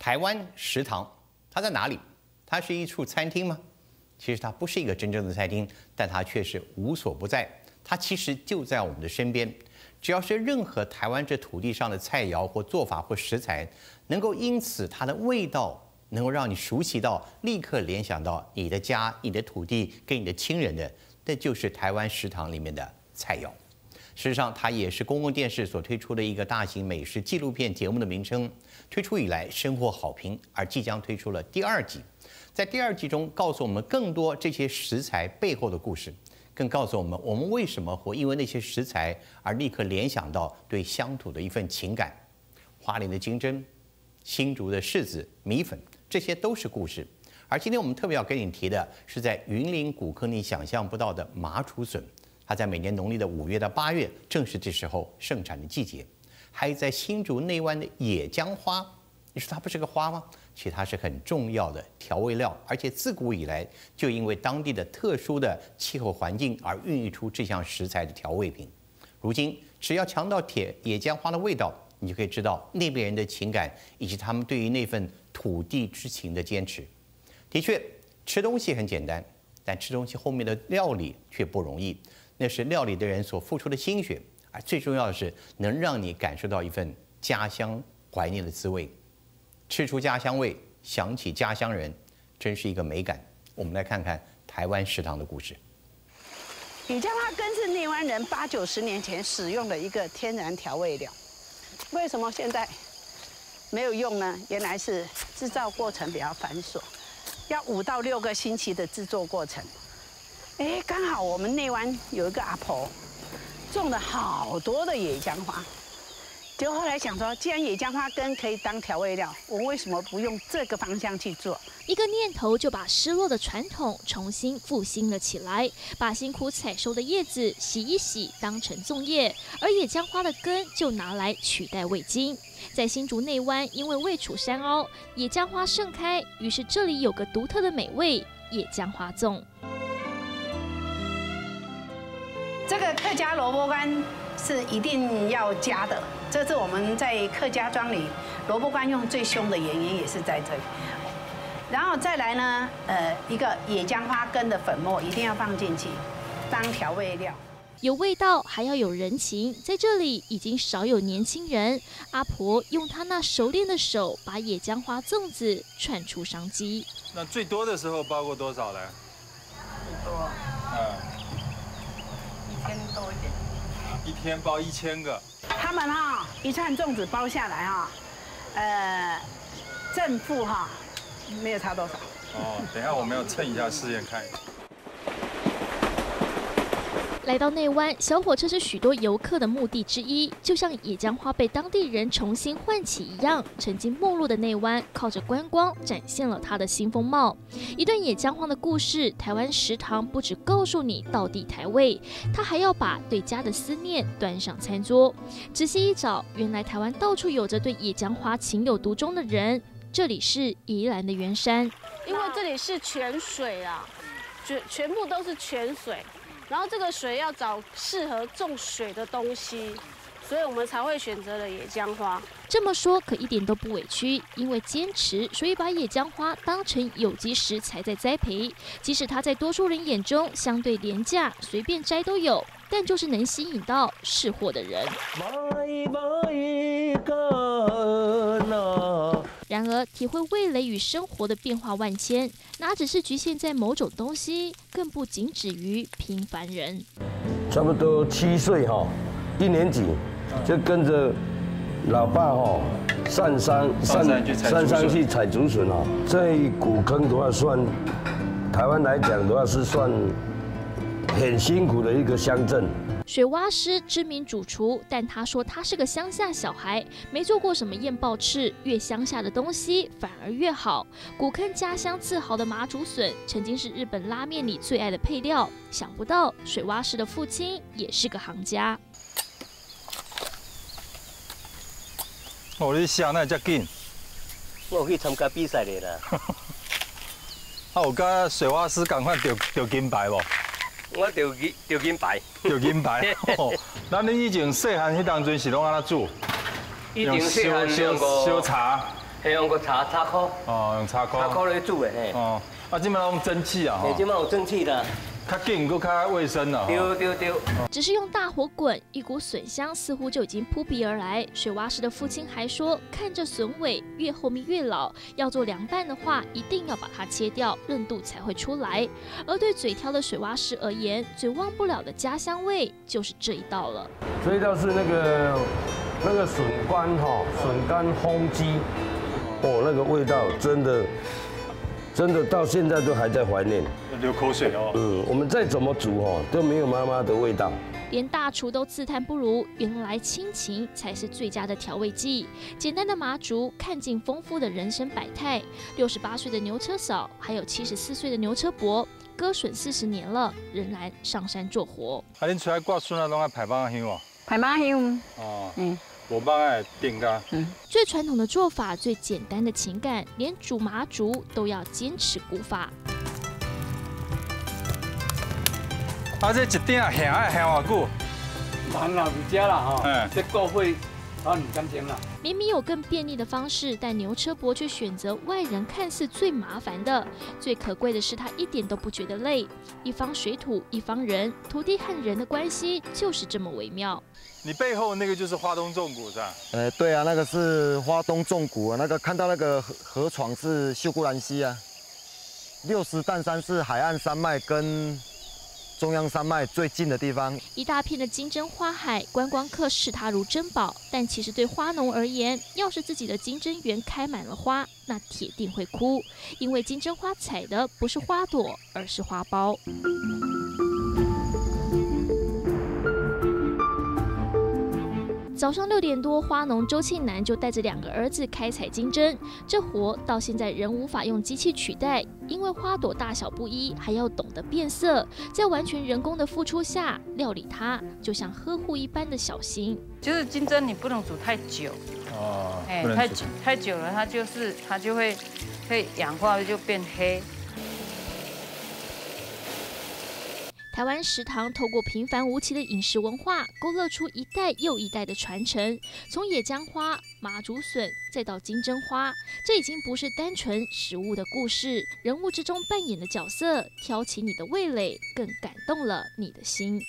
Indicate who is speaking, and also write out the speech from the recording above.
Speaker 1: 台湾食堂，它在哪里？它是一处餐厅吗？其实它不是一个真正的餐厅，但它却是无所不在。它其实就在我们的身边。只要是任何台湾这土地上的菜肴或做法或食材，能够因此它的味道能够让你熟悉到，立刻联想到你的家、你的土地跟你的亲人的，那就是台湾食堂里面的菜肴。事实上，它也是公共电视所推出的一个大型美食纪录片节目的名称。推出以来，深获好评，而即将推出了第二季。在第二季中，告诉我们更多这些食材背后的故事，更告诉我们我们为什么会因为那些食材而立刻联想到对乡土的一份情感。花莲的金针、新竹的柿子、米粉，这些都是故事。而今天我们特别要跟你提的是，在云林古坑你想象不到的麻竹笋，它在每年农历的五月到八月，正是这时候盛产的季节。还有在新竹内湾的野姜花，你说它不是个花吗？其实它是很重要的调味料，而且自古以来就因为当地的特殊的气候环境而孕育出这项食材的调味品。如今只要尝到铁野姜花的味道，你就可以知道那边人的情感以及他们对于那份土地之情的坚持。的确，吃东西很简单，但吃东西后面的料理却不容易，那是料理的人所付出的心血。而最重要的是，能让你感受到一份家乡怀念的滋味，吃出家乡味，想起家乡人，真是一个美感。我们来看看台湾食堂的故事。
Speaker 2: 野姜花根是内湾人八九十年前使用的一个天然调味料，为什么现在没有用呢？原来是制造过程比较繁琐，要五到六个星期的制作过程。哎，刚好我们内湾有一个阿婆。种了好多的野姜花，结果后来想说，既然野姜花根可以当调味料，我为什么不用这个方向去做？
Speaker 3: 一个念头就把失落的传统重新复兴了起来，把辛苦采收的叶子洗一洗当成粽叶，而野姜花的根就拿来取代味精。在新竹内湾，因为位处山凹，野姜花盛开，于是这里有个独特的美味——野姜花粽。
Speaker 2: 客家萝卜干是一定要加的，这是我们在客家庄里萝卜干用最凶的原因，也是在这里。然后再来呢，呃，一个野姜花根的粉末一定要放进去当调味料，
Speaker 3: 有味道还要有人情，在这里已经少有年轻人。阿婆用她那熟练的手，把野姜花粽子串出商机。
Speaker 4: 那最多的时候包过多少呢？
Speaker 2: 最多，嗯。天多一点，
Speaker 4: 一天包一千个。
Speaker 2: 他们哈一串粽子包下来哈，呃，正负哈没有差多少。
Speaker 4: 哦，等下我们要称一下试验看。
Speaker 3: 来到内湾，小火车是许多游客的目的之一。就像野姜花被当地人重新唤起一样，曾经没落的内湾，靠着观光展现了它的新风貌。一段野姜花的故事，台湾食堂不只告诉你到地台味，它还要把对家的思念端上餐桌。仔细一找，原来台湾到处有着对野姜花情有独钟的人。这里是宜兰的圆山，
Speaker 5: 因为这里是泉水啊，全全部都是泉水。然后这个水要找适合种水的东西，所以我们才会选择了野姜花。
Speaker 3: 这么说可一点都不委屈，因为坚持，所以把野姜花当成有机食材在栽培。即使它在多数人眼中相对廉价，随便摘都有，但就是能吸引到识货的人。然而，体会味蕾与生活的变化万千，哪只是局限在某种东西，更不仅止于平凡人。
Speaker 6: 差不多七岁哈，一年级就跟着老爸哈上山
Speaker 4: 上上
Speaker 6: 山去采竹笋哈，在古坑的话算台湾来讲的话是算很辛苦的一个乡镇。
Speaker 3: 水蛙师知名主厨，但他说他是个乡下小孩，没做过什么燕爆翅，越乡下的东西反而越好。古坑家乡自豪的麻竹笋，曾经是日本拉面里最爱的配料。想不到水蛙师的父亲也是个行家。
Speaker 4: 哦，你想那遮紧？
Speaker 7: 我去参加比赛的啦。
Speaker 4: 啊，有跟水蛙师赶快得得金牌不？
Speaker 7: 我钓金钓金牌，
Speaker 4: 钓金牌。那恁 以前细汉迄当阵是拢安怎煮？
Speaker 7: 以前细汉用过
Speaker 4: 烧茶，
Speaker 7: 系，用个茶茶烤，
Speaker 4: 哦，用叉
Speaker 7: 茶
Speaker 4: 烤。
Speaker 7: 烤来煮的嘿。
Speaker 4: 哦，啊，即摆用蒸汽啊，
Speaker 7: 嘿，
Speaker 4: 吼
Speaker 7: 即，摆有蒸汽啦，
Speaker 4: 较紧，搁较卫生啊。吼
Speaker 7: 对对对。
Speaker 3: 只是用大火滚，一股笋香似乎就已经扑鼻而来。水蛙师的父亲还说，看着笋尾越后面越老，要做凉拌的话，一定要把它切掉，韧度才会出来。而对嘴挑的水蛙师而言，最忘不了的家乡味就是这一道了。
Speaker 6: 这一道是那个那个笋干哈，笋干烘鸡，哦，那个味道真的真的到现在都还在怀念。
Speaker 4: 流口水哦。
Speaker 6: 嗯，我们再怎么煮哦都没有妈妈的味道。
Speaker 3: 连大厨都自叹不如，原来亲情才是最佳的调味剂。简单的麻竹，看尽丰富的人生百态。六十八岁的牛车嫂，还有七十四岁的牛车伯，割笋四十年了，仍然上山做活。
Speaker 4: 啊，恁出来挂笋啊，拢爱排放香哦。
Speaker 2: 排麻香，
Speaker 4: 哦，
Speaker 2: 嗯，
Speaker 4: 无放爱定噶。
Speaker 3: 最传统的做法，最简单的情感，连煮麻竹都要坚持古法。
Speaker 4: 啊，这一鼎行爱行偌久？
Speaker 8: 难啦，唔食啦吼
Speaker 4: 嗯，
Speaker 8: 这过会啊唔敢听啦。
Speaker 3: 明明有更便利的方式，但牛车伯却选择外人看似最麻烦的。最可贵的是，他一点都不觉得累。一方水土一方人，土地和人的关系就是这么微妙。
Speaker 4: 你背后那个就是花东纵谷是吧？
Speaker 9: 呃，对啊，那个是花东纵谷啊，那个看到那个河河床是秀姑兰溪啊，六十担山是海岸山脉跟中央山脉最近的地方。
Speaker 3: 一大片的金针花海，观光客视它如珍宝，但其实对花农而言，要是自己的金针园开满了花，那铁定会哭，因为金针花采的不是花朵，而是花苞。早上六点多，花农周庆南就带着两个儿子开采金针。这活到现在仍无法用机器取代，因为花朵大小不一，还要懂得变色。在完全人工的付出下，料理它就像呵护一般的小心。
Speaker 10: 就是金针你不能煮太久，
Speaker 4: 哦，
Speaker 10: 哎，太久太久了，它就是它就会会氧化就变黑。
Speaker 3: 台湾食堂透过平凡无奇的饮食文化，勾勒出一代又一代的传承。从野姜花、麻竹笋，再到金针花，这已经不是单纯食物的故事，人物之中扮演的角色，挑起你的味蕾，更感动了你的心。